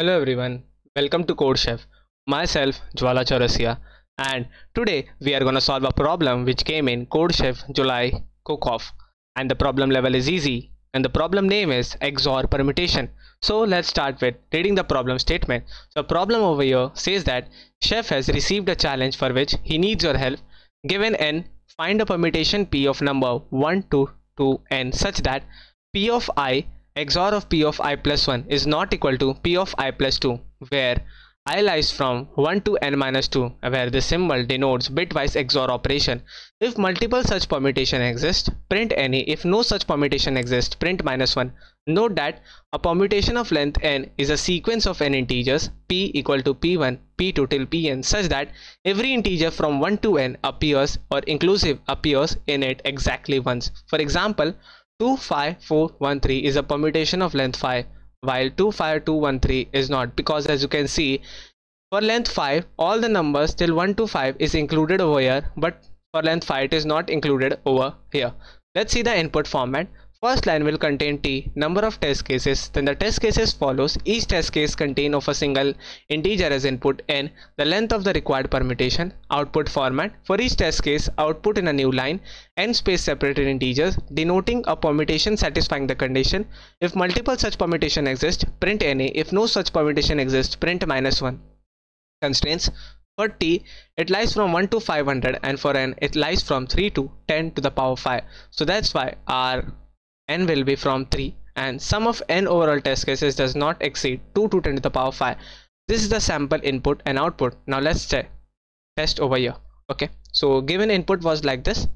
Hello everyone, welcome to CodeChef. Myself Jwala Chorasiya and today we are gonna solve a problem which came in CodeChef July Cook-Off and the problem level is easy and the problem name is XOR permutation. So let's start with reading the problem statement. So problem over here says that Chef has received a challenge for which he needs your help. Given n, find a permutation p of number 1 to 2 n such that p of i XOR of p of i plus 1 is not equal to p of i plus 2 where i lies from 1 to n minus 2 where the symbol denotes bitwise XOR operation. If multiple such permutation exist, print any. If no such permutation exists, print minus 1. Note that a permutation of length n is a sequence of n integers p equal to p1, p2 till pn such that every integer from 1 to n appears or inclusive appears in it exactly once. For example, 25413 is a permutation of length 5 while 25213 is not because as you can see for length 5 all the numbers till 1 to 5 is included over here but for length 5 it is not included over here. Let's see the input format First line will contain t number of test cases. Then the test cases follows. Each test case contain of a single integer as input n. The length of the required permutation. Output format. For each test case, output in a new line. n space separated integers denoting a permutation satisfying the condition. If multiple such permutation exist, print any. If no such permutation exists, print minus 1. Constraints. For t, it lies from 1 to 500 and for n, it lies from 3 to 10 to the power 5. So that's why our n will be from 3 and sum of n overall test cases does not exceed 2 to 10 to the power 5 this is the sample input and output. Now let's check. Test over here. Okay. So given input was like this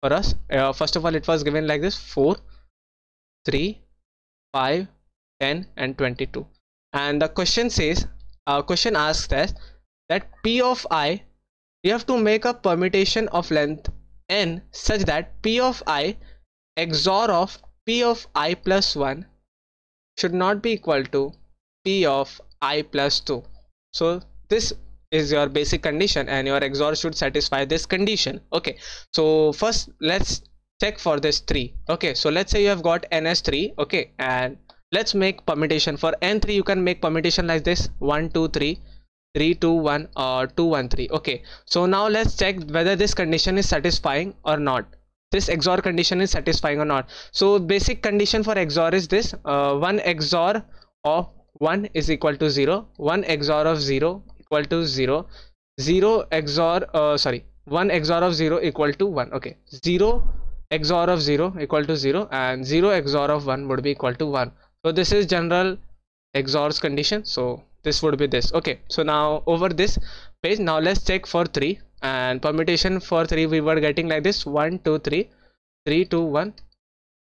for us. Uh, first of all it was given like this. 4 3 5 10 and 22 and the question says uh, question asks that that p of i you have to make a permutation of length n such that p of i XOR of P of i plus 1 should not be equal to P of i plus 2. So this is your basic condition and your XOR should satisfy this condition. Okay, so first let's check for this 3. Okay, so let's say you have got ns3. Okay, and let's make permutation for n3 you can make permutation like this 1 2 3 3 2 1 or 2 1 3 okay so now let's check whether this condition is satisfying or not this XOR condition is satisfying or not. So basic condition for XOR is this uh, 1 XOR of 1 is equal to 0 1 XOR of 0 equal to 0 0 XOR uh, sorry 1 XOR of 0 equal to 1 okay. 0 XOR of 0 equal to 0 and 0 XOR of 1 would be equal to 1 so this is general XOR's condition so this would be this okay. So now over this page now let's check for 3 and permutation for 3 we were getting like this. 1 2 3 3 2 1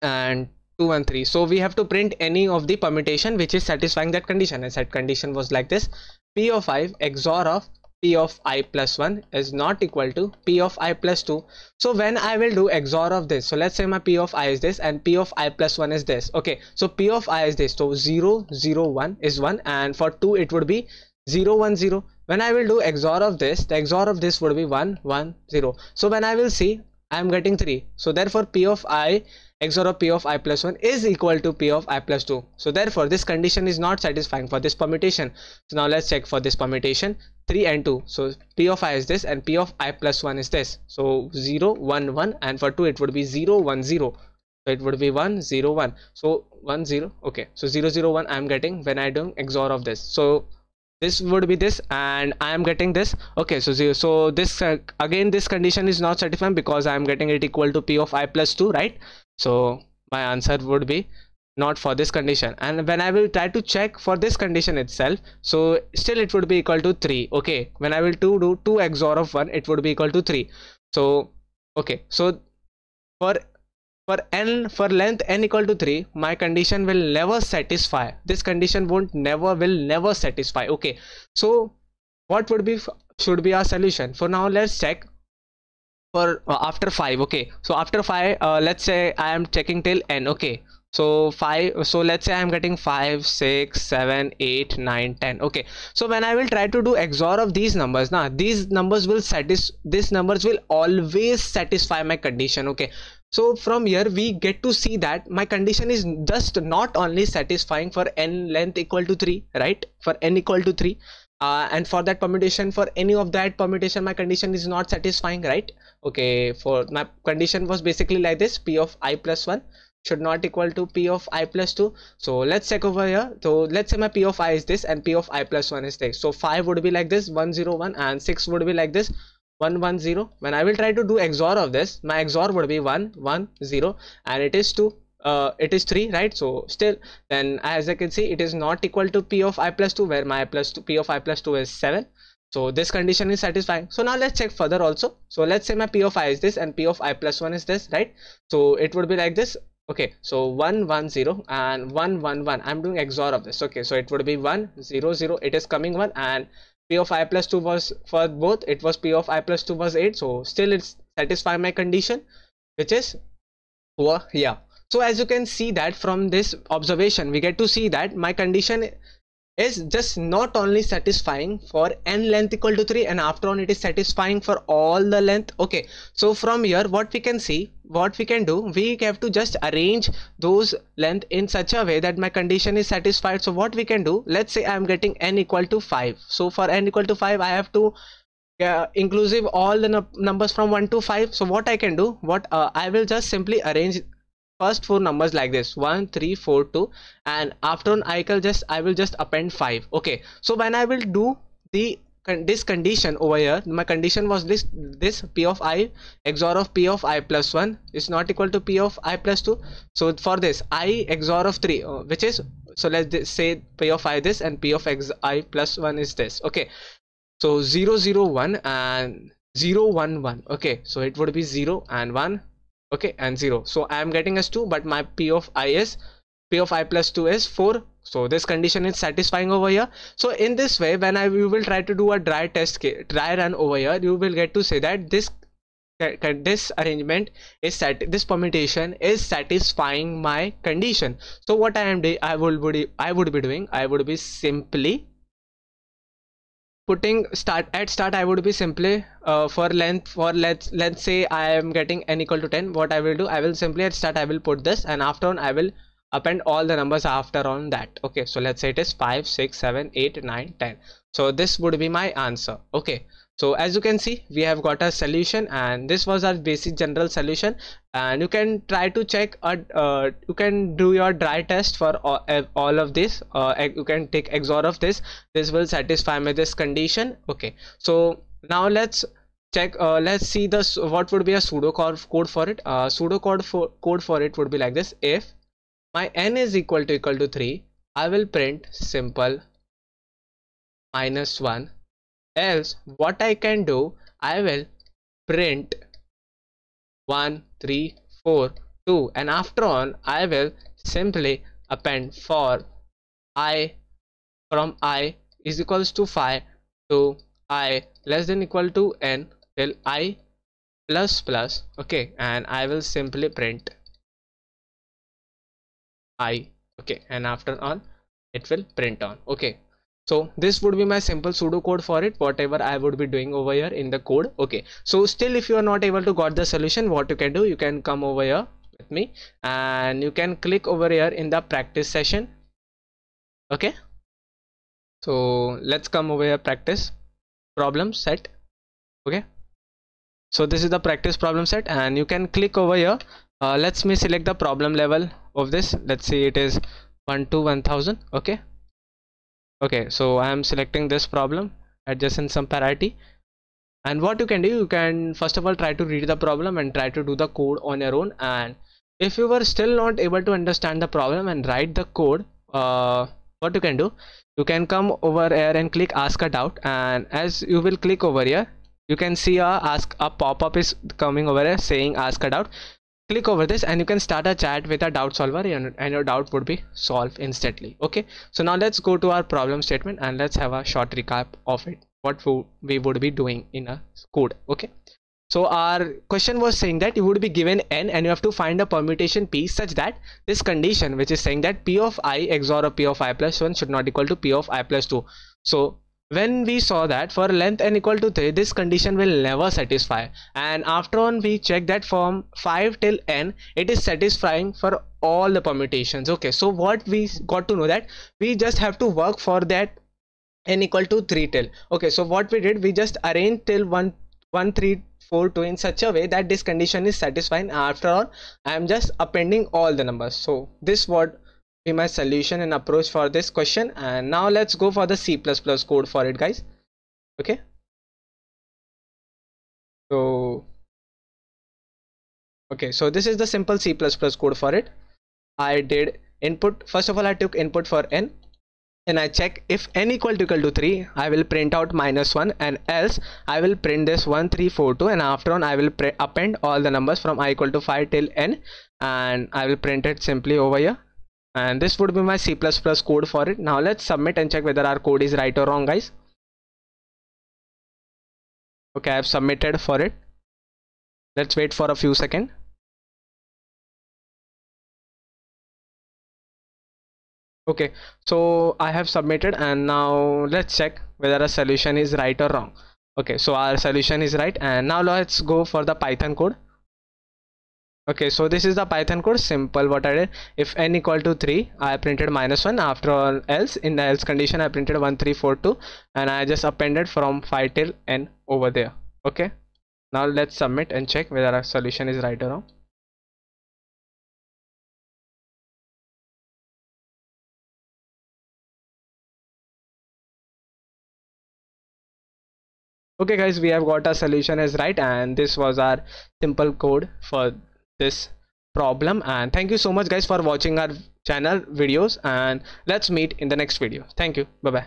and 2 1 3 so we have to print any of the permutation which is satisfying that condition. And that condition was like this. P of 5 xor of p of i plus 1 is not equal to p of i plus 2 so when i will do xor of this. So let's say my p of i is this and p of i plus 1 is this. Okay. So p of i is this. So 0 0 1 is 1 and for 2 it would be 0 1 0 when I will do XOR of this the XOR of this would be 1 1 0 so when I will see I am getting 3 so therefore P of I XOR of P of I plus 1 is equal to P of I plus 2 so therefore this condition is not satisfying for this permutation. So now let's check for this permutation. 3 and 2 so P of I is this and P of I plus 1 is this. So 0 1 1 and for 2 it would be 0 1 0 so it would be 1 0 1 so 1 0 okay. So 0 0 1 i am getting when i do xor of this. So this would be this and i am getting this. Okay so zero so this uh, again this condition is not satisfying because i am getting it equal to p of i plus 2 right? So my answer would be not for this condition. And when i will try to check for this condition itself so still it would be equal to 3 okay? When i will do, do 2 xor of 1 it would be equal to 3 so okay so for for n for length n equal to 3 my condition will never satisfy. This condition won't never will never satisfy. Okay. So what would be should be our solution? For now let's check for uh, after 5 okay. So after 5 uh, let's say i am checking till n. Okay so 5 so let's say i'm getting 5 6 7 8 9 10 okay. So when i will try to do xor of these numbers now these numbers will satisfy these numbers will always satisfy my condition okay? So from here we get to see that my condition is just not only satisfying for n length equal to 3 right? For n equal to 3 uh, and for that permutation for any of that permutation my condition is not satisfying right? Okay for my condition was basically like this p of i plus 1 should not equal to p of i plus 2 so let's check over here. So let's say my p of i is this and p of i plus 1 is this. So 5 would be like this 101 and 6 would be like this 110 when i will try to do xor of this my xor would be 110 and it is 2 uh, it is 3 right? So still then as i can see it is not equal to p of i plus 2 where my plus 2 p of i plus 2 is 7 so this condition is satisfying. So now let's check further also. So let's say my p of i is this and p of i plus 1 is this right? So it would be like this okay so 1 1 0 and 1 1 1 i'm doing xor of this. Okay so it would be 1 0 0 it is coming 1 and p of i plus 2 was for both. It was p of i plus 2 was 8 so still it's satisfy my condition which is well, yeah so as you can see that from this observation we get to see that my condition is just not only satisfying for n length equal to 3 and after on it is satisfying for all the length. Okay so from here what we can see what we can do we have to just arrange those length in such a way that my condition is satisfied. So what we can do let's say i am getting n equal to 5 so for n equal to 5 i have to uh, inclusive all the numbers from 1 to 5 so what i can do what uh, i will just simply arrange first four numbers like this. 1 3 4 2 and after on I just I will just append 5 okay. So when I will do the this condition over here my condition was this this p of i xor of p of i plus 1 is not equal to p of i plus 2 so for this i xor of 3 uh, which is so let's say p of i this and p of x i plus 1 is this. Okay. So 0 0 1 and 0 1 1 okay. So it would be 0 and 1 okay and 0 so i am getting as 2 but my p of i is p of i plus 2 is 4 so this condition is satisfying over here. So in this way when i you will try to do a dry test dry run over here you will get to say that this this arrangement is set this permutation is satisfying my condition. So what i am doing i will be i would be doing i would be simply putting start at start i would be simply uh, for length for let's let's say i am getting n equal to 10 what i will do i will simply at start i will put this and after on i will append all the numbers after on that. Okay so let's say it is 5 6 7 8 9 10 so this would be my answer. Okay so as you can see we have got a solution and this was our basic general solution. And you can try to check a, uh, you can do your dry test for all, all of this. Uh, you can take xor of this. This will satisfy me this condition. Okay. So now let's check uh, let's see this what would be a pseudo code for it. Uh, pseudo code for code for it would be like this. If my n is equal to equal to 3 i will print simple minus 1 else what I can do I will print 1 3 4 2 and after on I will simply append for i from i is equals to 5 to i less than equal to n till i plus plus okay and I will simply print i okay and after on it will print on okay so this would be my simple pseudo code for it whatever i would be doing over here in the code. Okay. So still if you are not able to got the solution what you can do you can come over here with me and you can click over here in the practice session. Okay. So let's come over here practice problem set. Okay. So this is the practice problem set and you can click over here. Uh, let's me select the problem level of this. Let's say it is 1 to 1000 okay okay so i am selecting this problem adjacent sum parity. And what you can do you can first of all try to read the problem and try to do the code on your own. And if you were still not able to understand the problem and write the code uh, what you can do you can come over here and click ask a doubt. And as you will click over here you can see a ask a pop-up is coming over here saying ask a doubt click over this and you can start a chat with a doubt solver and, your doubt would be solved instantly okay? So now let's go to our problem statement and let's have a short recap of it what we would be doing in a code okay? So our question was saying that you would be given n and you have to find a permutation p such that this condition which is saying that p of i xor of p of i plus 1 should not equal to p of i plus 2 so when we saw that for length n equal to 3 this condition will never satisfy. And after on we check that from 5 till n it is satisfying for all the permutations. Okay so what we got to know that we just have to work for that n equal to 3 till. Okay so what we did we just arranged till 1 1 3 4 2 in such a way that this condition is satisfying. After all i am just appending all the numbers. So this what be my solution and approach for this question. And now let's go for the C++ code for it guys. Okay. So okay so this is the simple C++ code for it. I did input first of all I took input for n. And I check if n equal to equal to 3 I will print out minus 1 and else I will print this 1 3 4 2 and after on I will append all the numbers from i equal to 5 till n. And I will print it simply over here and this would be my C++ code for it. Now let's submit and check whether our code is right or wrong guys. Okay I have submitted for it. Let's wait for a few seconds. Okay so I have submitted and now let's check whether a solution is right or wrong. Okay so our solution is right. And now let's go for the python code okay so this is the python code simple what i did if n equal to 3 i printed minus 1 after all else in the else condition i printed 1342 and i just appended from 5 till n over there. Okay? Now let's submit and check whether our solution is right or wrong. Okay guys we have got our solution is right and this was our simple code for this problem. And thank you so much guys for watching our channel videos. And let's meet in the next video. Thank you. Bye bye